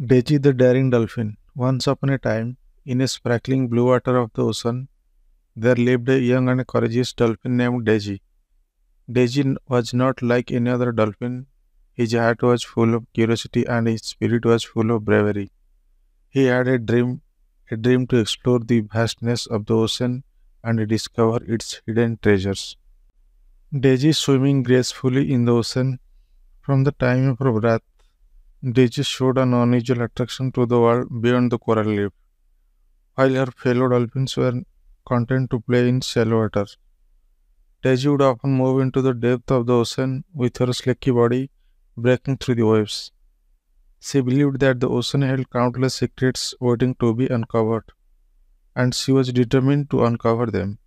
Daisy the Daring Dolphin. Once upon a time, in a sparkling blue water of the ocean, there lived a young and courageous dolphin named. Daisy n- was not like any other dolphin. His heart was full of curiosity and his spirit was full of bravery. He had a dream, a dream to explore the vastness of the ocean and discover its hidden treasures. Daisy swimming gracefully in the ocean from the time of her birth. Daisy showed an unusual attraction to the world beyond the coral reef, while her fellow dolphins were content to play in shallow water. Daisy would often move into the depth of the ocean with her sleeky body breaking through the waves. She believed that the ocean held countless secrets waiting to be uncovered, and she was determined to uncover them.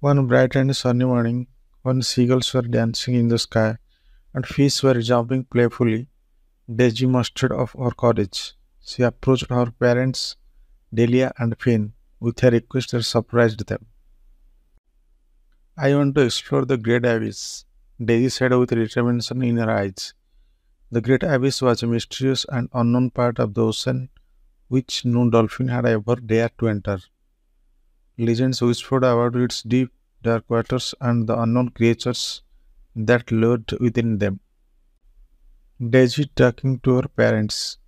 One bright and sunny morning, when seagulls were dancing in the sky and fish were jumping playfully, Daisy mustered up her courage. She approached her parents, Delia and Finn, with a request that surprised them. I want to explore the great abyss, Daisy said with determination in her eyes. The great abyss was a mysterious and unknown part of the ocean which no dolphin had ever dared to enter. Legends whispered about its deep, dark waters and the unknown creatures that lurked within them. Daisy talking to her parents.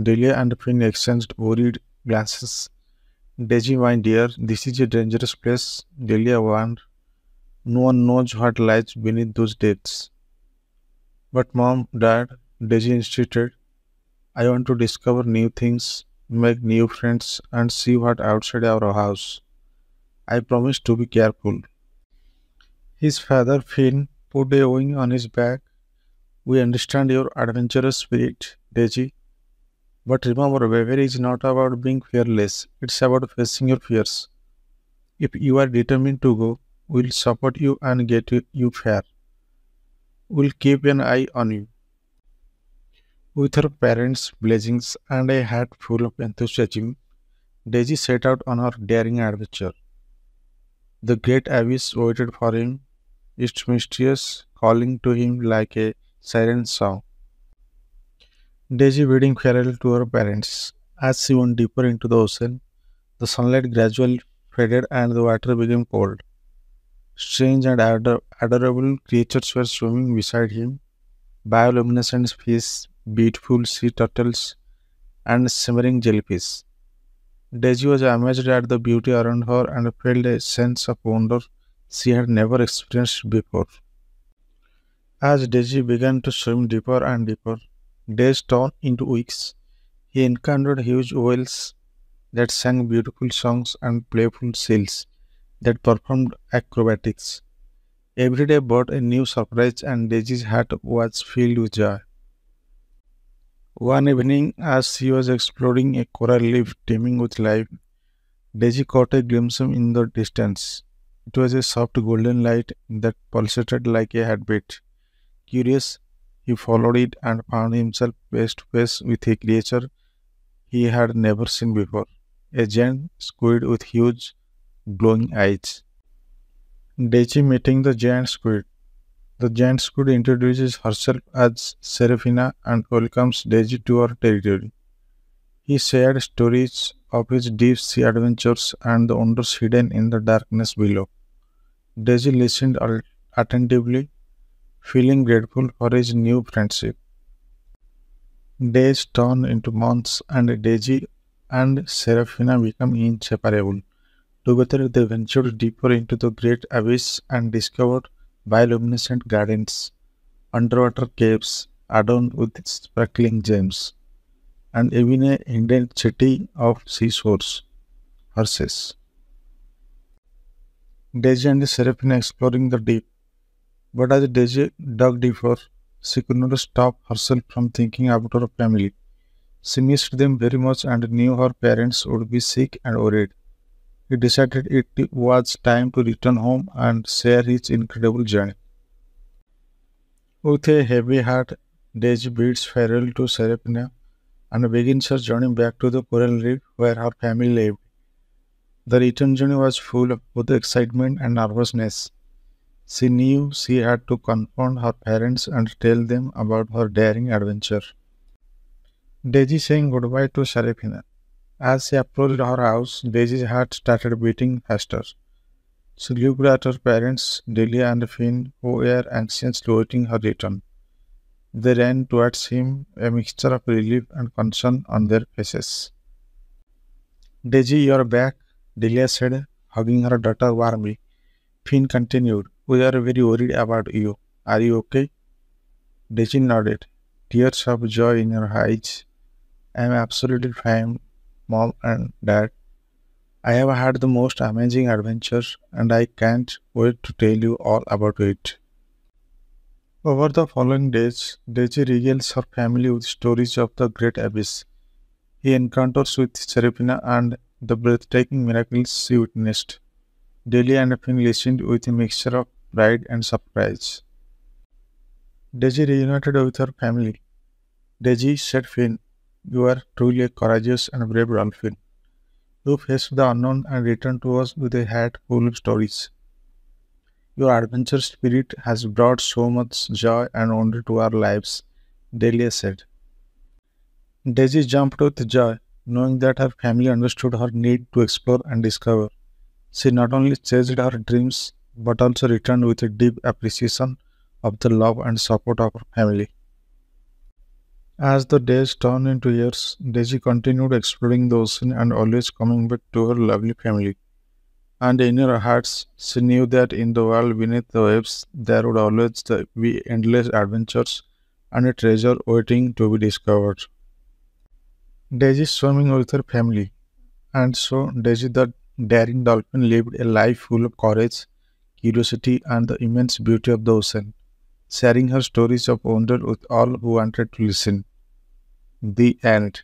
Delia and Finn exchanged worried glances. Daisy, my dear, this is a dangerous place, Delia warned. No one knows what lies beneath those depths. But mom, dad, Daisy insisted, I want to discover new things, make new friends, and see what outside our house. I promise to be careful. His father, Finn, put a wing on his back. We understand your adventurous spirit, Daisy. But remember, bravery is not about being fearless, it's about facing your fears. If you are determined to go, we'll support you and get you you fair. We'll keep an eye on you. With her parents' blessings and a heart full of enthusiasm, Daisy set out on her daring adventure. The great abyss waited for him, its mysterious calling to him like a siren song. Daisy bidding farewell to her parents. As she went deeper into the ocean, the sunlight gradually faded and the water became cold. Strange and ador- adorable creatures were swimming beside him bioluminescent fish, beautiful sea turtles, and shimmering jellyfish. Daisy was amazed at the beauty around her and felt a sense of wonder she had never experienced before. As Daisy began to swim deeper and deeper, days turned into weeks. He encountered huge whales that sang beautiful songs and playful seals that performed acrobatics. Every day brought a new surprise, and Daisy's heart was filled with joy. One evening, as she was exploring a coral reef teeming with life, Daisy caught a glimpse in the distance. It was a soft golden light that pulsated like a heartbeat. Curious, he followed it and found himself face to face with a creature he had never seen before a giant squid with huge, glowing eyes. Daisy meeting the giant squid. The giant squid introduces herself as Seraphina and welcomes Daisy to her territory. He shared stories of his deep sea adventures and the wonders hidden in the darkness below. Daisy listened attentively, feeling grateful for his new friendship. Days turned into months, and Daisy and Seraphina became inseparable. Together, they ventured deeper into the great abyss and discovered bioluminescent gardens, underwater caves adorned with sparkling gems, and even a hidden city of seashores, Herses. Daisy and Seraphina exploring the deep. But as Daisy dug deeper, she could not stop herself from thinking about her family. She missed them very much and knew her parents would be sick and worried. He decided it was time to return home and share his incredible journey. With a heavy heart, Daisy bids farewell to Seraphina and begins her journey back to the coral reef where her family lived. The return journey was full of both excitement and nervousness. She knew she had to confront her parents and tell them about her daring adventure. Daisy saying goodbye to Seraphina. As she approached her house, Daisy's heart started beating faster. She looked at her parents, Delia and Finn, who were anxiously awaiting her return. They ran towards him, a mixture of relief and concern on their faces. Daisy, you're back, Delia said, hugging her daughter warmly. Finn continued, We are very worried about you. Are you okay? Daisy nodded, tears of joy in her eyes. I am absolutely fine, Mom and Dad. I have had the most amazing adventure and I can't wait to tell you all about it. Over the following days, Daisy regales her family with stories of the Great Abyss. He encounters with Seraphina and the breathtaking miracles she witnessed. Delia and Finn listened with a mixture of pride and surprise. Daisy reunited with her family. Daisy said Finn, You are truly a courageous and brave dolphin. You faced the unknown and returned to us with a hat full of stories. Your adventure spirit has brought so much joy and wonder to our lives, Delia said. Daisy jumped with joy, knowing that her family understood her need to explore and discover. She not only chased her dreams but also returned with a deep appreciation of the love and support of her family. As the days turned into years, Daisy continued exploring the ocean and always coming back to her lovely family. And in her heart, she knew that in the world beneath the waves, there would always be endless adventures and a treasure waiting to be discovered. Daisy swimming with her family, and so Daisy the daring dolphin lived a life full of courage, curiosity, and the immense beauty of the ocean, sharing her stories of wonder with all who wanted to listen. The end.